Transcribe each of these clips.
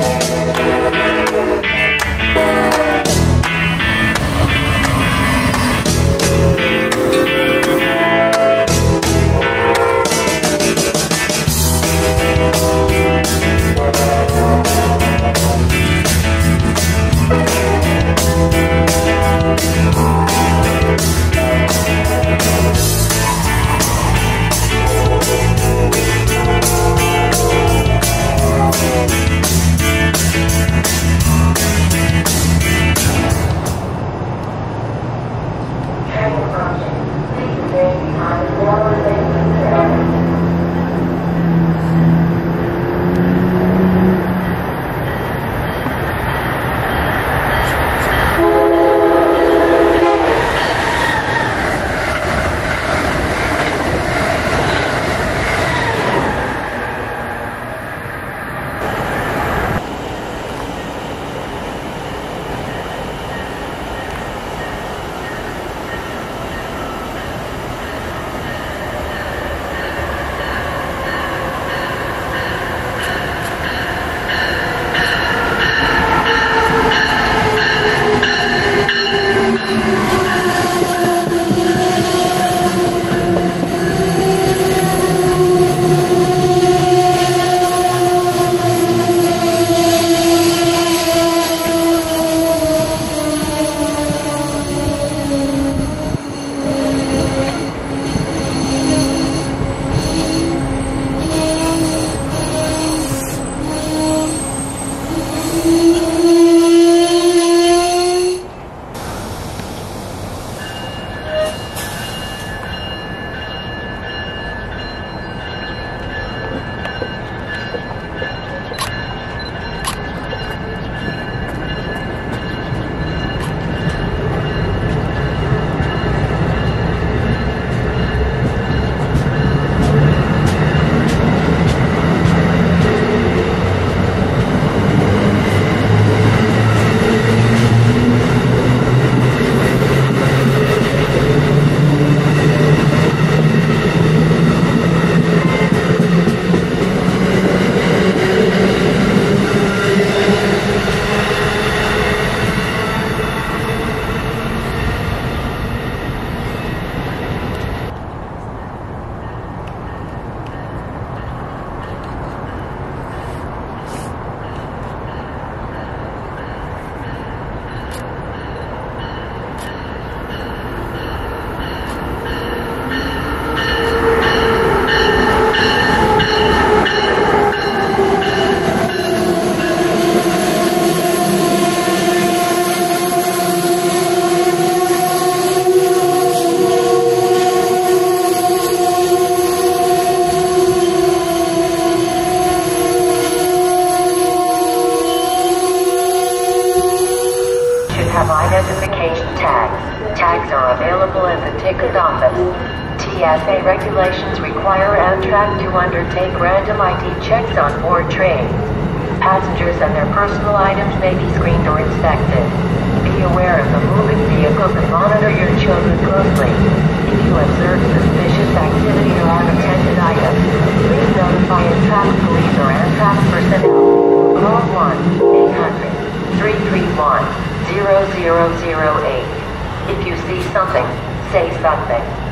have TSA regulations require Amtrak to undertake random ID checks on board trains. Passengers and their personal items may be screened or inspected. Be aware of the moving vehicles and monitor your children closely. If you observe suspicious activity or unattended items, please notify Amtrak police or Amtrak personnel. Call 1-800-331 0008. If you see something, say something.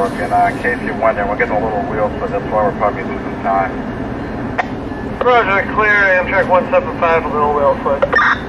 1 and uh, in case you're wondering, we're getting a little wheel, so that's why we're probably losing time. Roger, clear Amtrak 175 for Little Whalefoot.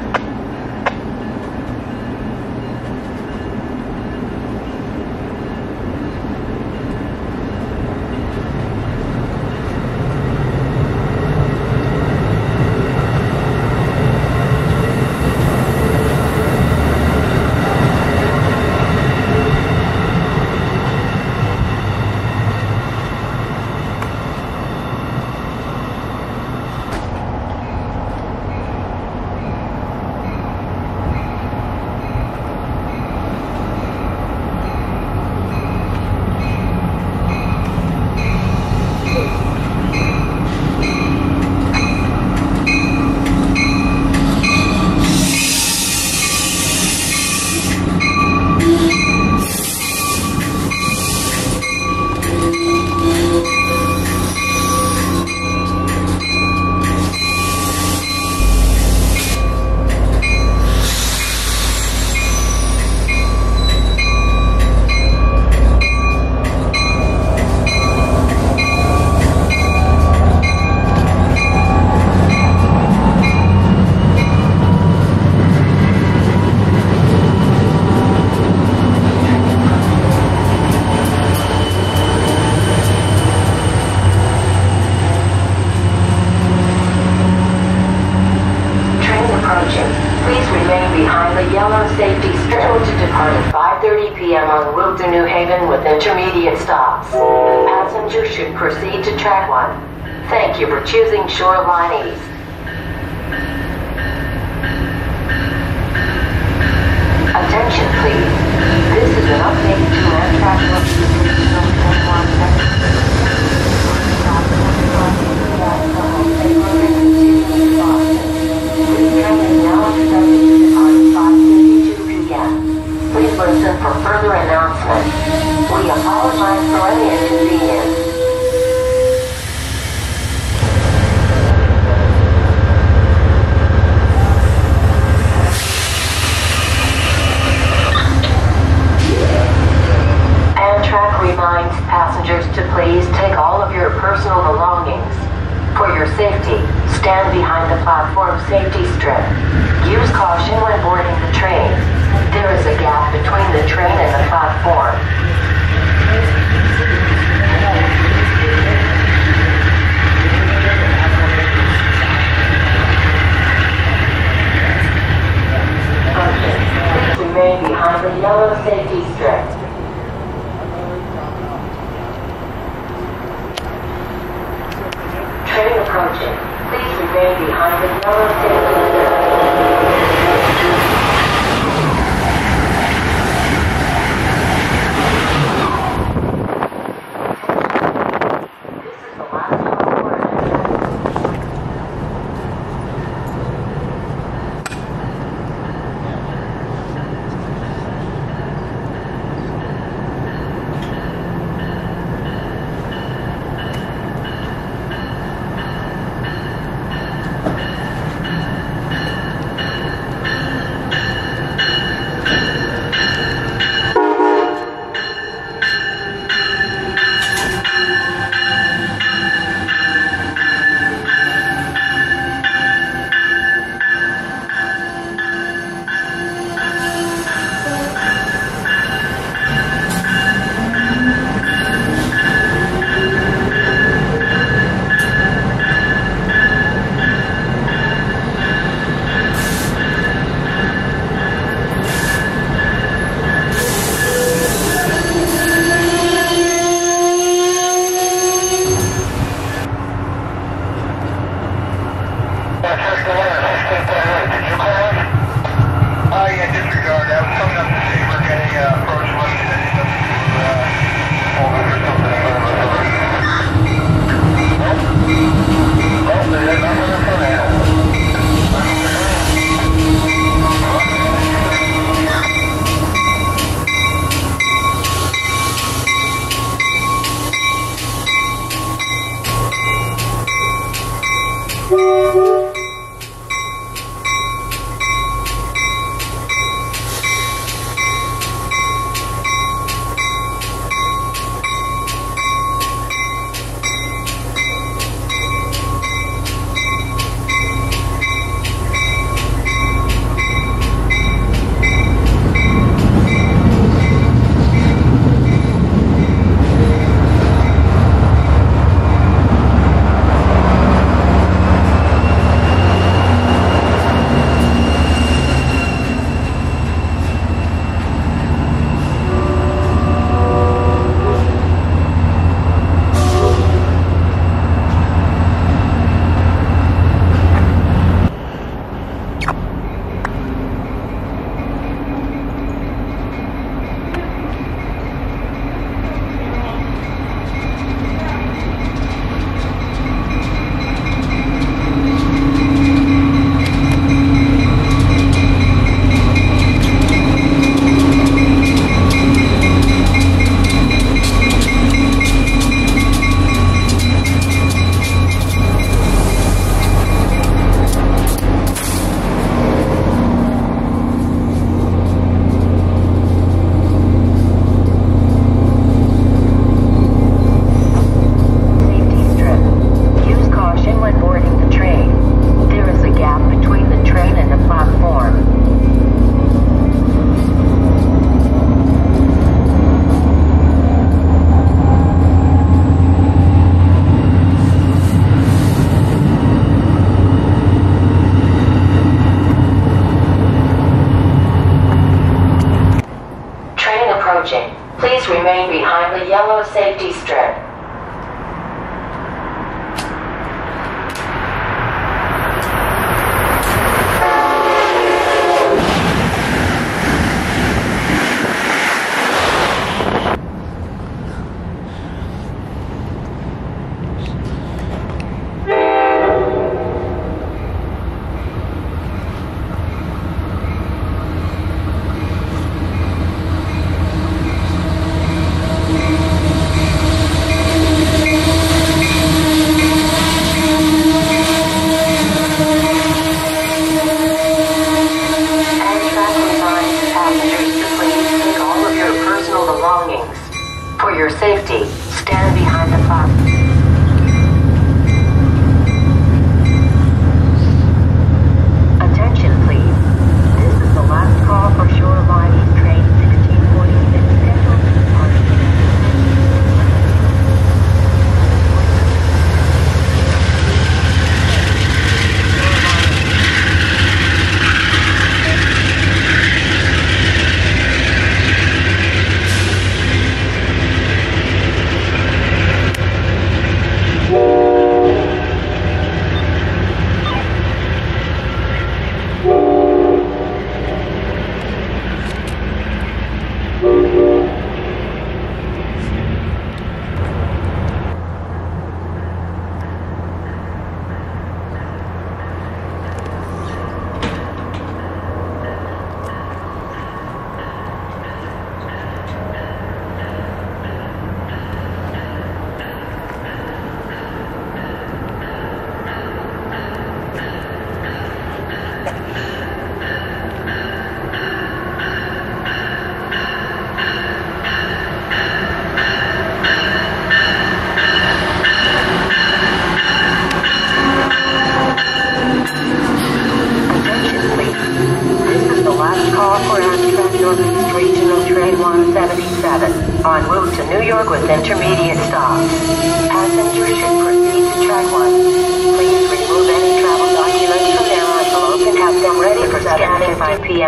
Train approaching. Please remain behind the yellow safety scheduled to depart at 5.30 p.m. to New Haven with intermediate stops. Passengers should proceed to track 1. Thank you for choosing Shoreline East. Attention, please. This is an update to Amtrak location 21 Please listen for further Thank you.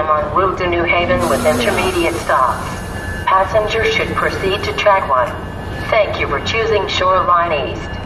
5 p.m. en route to New Haven with intermediate stops. Passengers should proceed to track 1. Thank you for choosing Shoreline East.